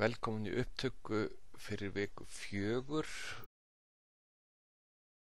Velkomin í upptöku fyrir viku fjögur.